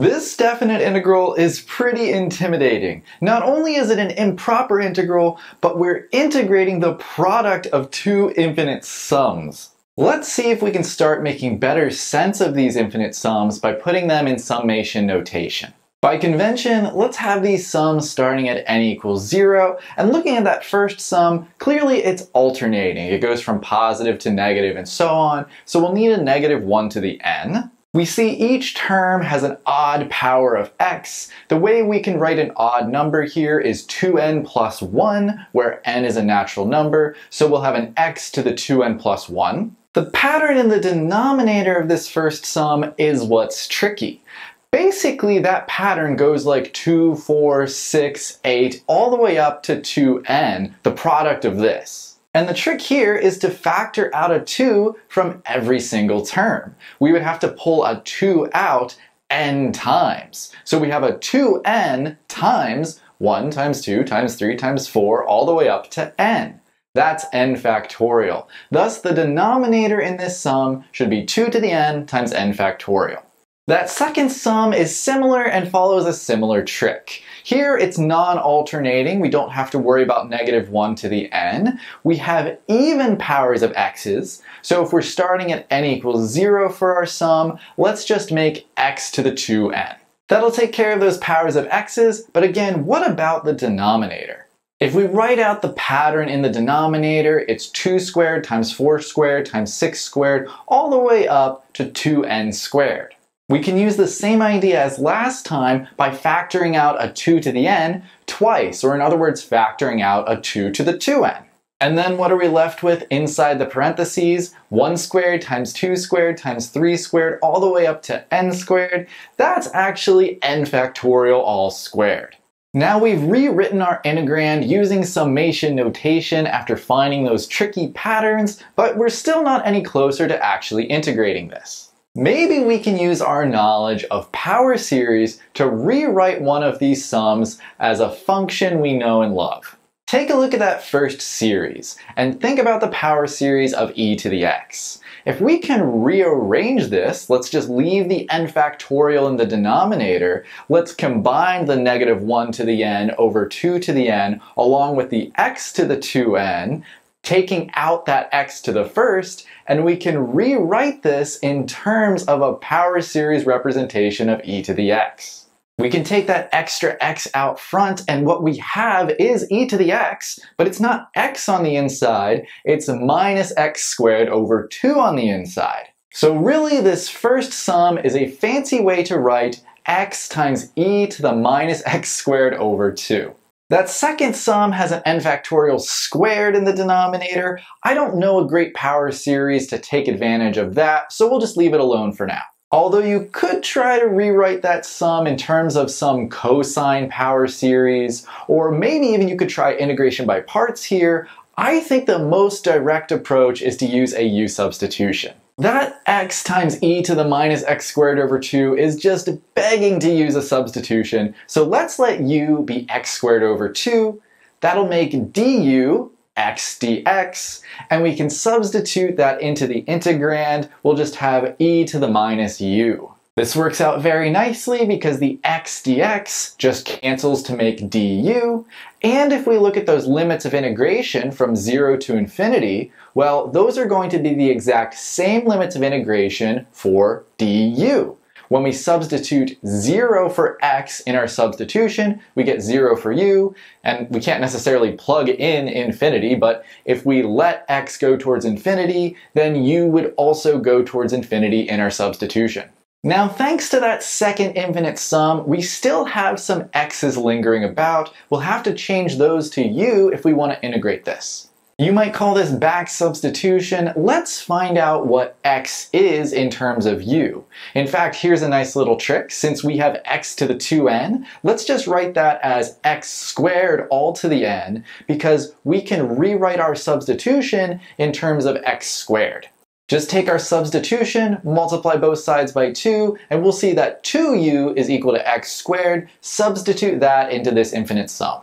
This definite integral is pretty intimidating. Not only is it an improper integral, but we're integrating the product of two infinite sums. Let's see if we can start making better sense of these infinite sums by putting them in summation notation. By convention, let's have these sums starting at n equals 0, and looking at that first sum, clearly it's alternating. It goes from positive to negative and so on, so we'll need a negative 1 to the n. We see each term has an odd power of x. The way we can write an odd number here is 2n plus 1, where n is a natural number, so we'll have an x to the 2n plus 1. The pattern in the denominator of this first sum is what's tricky. Basically, that pattern goes like 2, 4, 6, 8, all the way up to 2n, the product of this. And the trick here is to factor out a 2 from every single term. We would have to pull a 2 out n times. So we have a 2n times 1 times 2 times 3 times 4 all the way up to n. That's n factorial. Thus, the denominator in this sum should be 2 to the n times n factorial. That second sum is similar and follows a similar trick. Here it's non-alternating, we don't have to worry about negative 1 to the n. We have even powers of x's, so if we're starting at n equals 0 for our sum, let's just make x to the 2n. That'll take care of those powers of x's, but again, what about the denominator? If we write out the pattern in the denominator, it's 2 squared times 4 squared times 6 squared, all the way up to 2n squared. We can use the same idea as last time by factoring out a 2 to the n twice, or in other words, factoring out a 2 to the 2n. And then what are we left with inside the parentheses? 1 squared times 2 squared times 3 squared all the way up to n squared. That's actually n factorial all squared. Now we've rewritten our integrand using summation notation after finding those tricky patterns, but we're still not any closer to actually integrating this. Maybe we can use our knowledge of power series to rewrite one of these sums as a function we know and love. Take a look at that first series and think about the power series of e to the x. If we can rearrange this, let's just leave the n factorial in the denominator, let's combine the negative 1 to the n over 2 to the n along with the x to the 2n, taking out that x to the first, and we can rewrite this in terms of a power series representation of e to the x. We can take that extra x out front, and what we have is e to the x, but it's not x on the inside, it's minus x squared over 2 on the inside. So really, this first sum is a fancy way to write x times e to the minus x squared over 2. That second sum has an n factorial squared in the denominator. I don't know a great power series to take advantage of that, so we'll just leave it alone for now. Although you could try to rewrite that sum in terms of some cosine power series, or maybe even you could try integration by parts here, I think the most direct approach is to use a u substitution. That x times e to the minus x squared over 2 is just begging to use a substitution, so let's let u be x squared over 2. That'll make du x dx, and we can substitute that into the integrand. We'll just have e to the minus u. This works out very nicely because the x dx just cancels to make du, and if we look at those limits of integration from 0 to infinity, well, those are going to be the exact same limits of integration for du. When we substitute 0 for x in our substitution, we get 0 for u, and we can't necessarily plug in infinity, but if we let x go towards infinity, then u would also go towards infinity in our substitution. Now, thanks to that second infinite sum, we still have some x's lingering about. We'll have to change those to u if we want to integrate this. You might call this back substitution. Let's find out what x is in terms of u. In fact, here's a nice little trick. Since we have x to the 2n, let's just write that as x squared all to the n because we can rewrite our substitution in terms of x squared. Just take our substitution, multiply both sides by 2, and we'll see that 2u is equal to x squared. Substitute that into this infinite sum.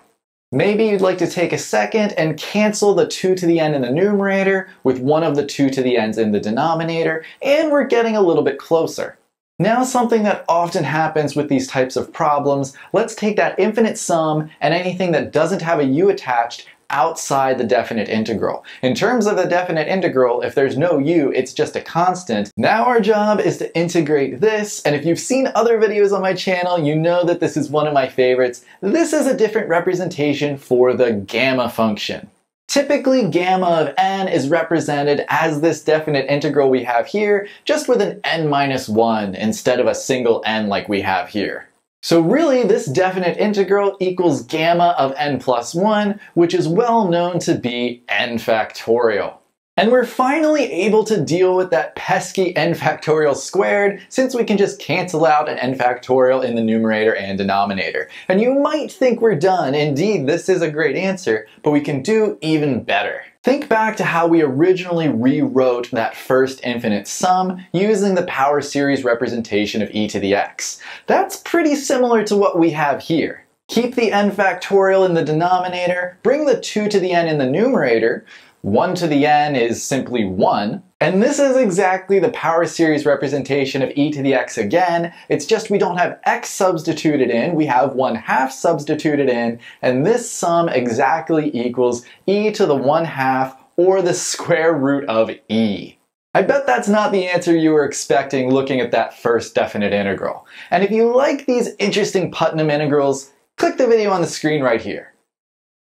Maybe you'd like to take a second and cancel the 2 to the n in the numerator with one of the 2 to the n's in the denominator, and we're getting a little bit closer. Now something that often happens with these types of problems, let's take that infinite sum and anything that doesn't have a u attached outside the definite integral. In terms of the definite integral, if there's no u, it's just a constant. Now our job is to integrate this, and if you've seen other videos on my channel, you know that this is one of my favorites. This is a different representation for the gamma function. Typically, gamma of n is represented as this definite integral we have here, just with an n minus 1 instead of a single n like we have here. So really, this definite integral equals gamma of n plus 1, which is well known to be n factorial. And we're finally able to deal with that pesky n factorial squared since we can just cancel out an n factorial in the numerator and denominator. And you might think we're done. Indeed, this is a great answer, but we can do even better. Think back to how we originally rewrote that first infinite sum using the power series representation of e to the x. That's pretty similar to what we have here. Keep the n factorial in the denominator, bring the 2 to the n in the numerator, 1 to the n is simply 1, and this is exactly the power series representation of e to the x again, it's just we don't have x substituted in, we have 1 half substituted in, and this sum exactly equals e to the 1 half or the square root of e. I bet that's not the answer you were expecting looking at that first definite integral. And if you like these interesting Putnam integrals, click the video on the screen right here.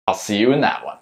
I'll see you in that one.